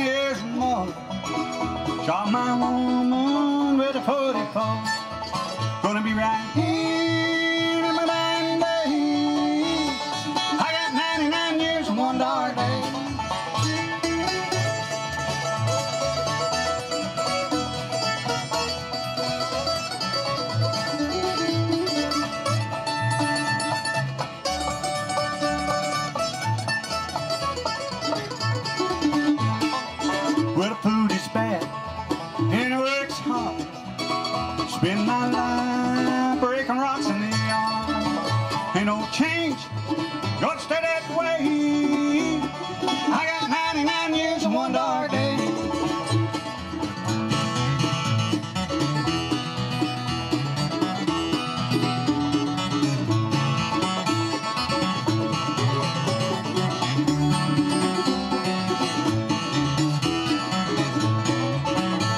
his mother. Shot my woman with a 44. Gonna be right here. Well, the food is bad and it works hard. Spend my life breaking rocks in the yard. Ain't no change, gonna stay that way.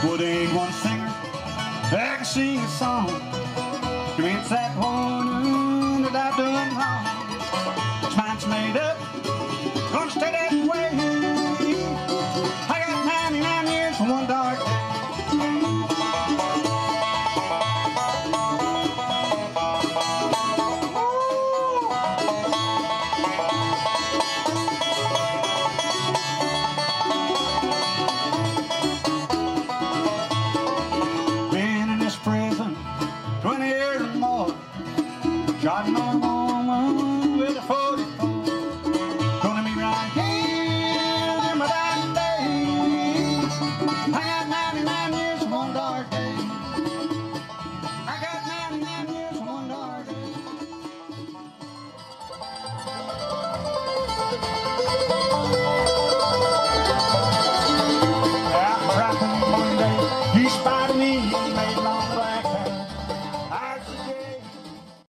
Well, there ain't one singer that can sing a song. It's that one that I've done wrong. Jogging on along with a 44. Gonna be right here in my dying days. I got 99 years and one dark day. I got 99 years and one dark day. Out rockin' one day, you spied me, you made